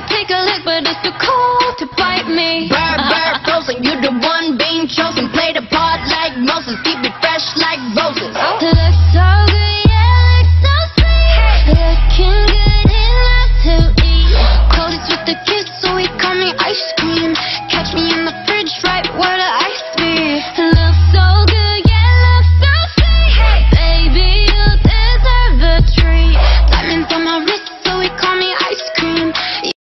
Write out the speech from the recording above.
to take a lick, but it's too cold to bite me. Bird, bird, frozen, uh-huh. you're the one being chosen. Play the part like Moses, keep it fresh like roses. Oh.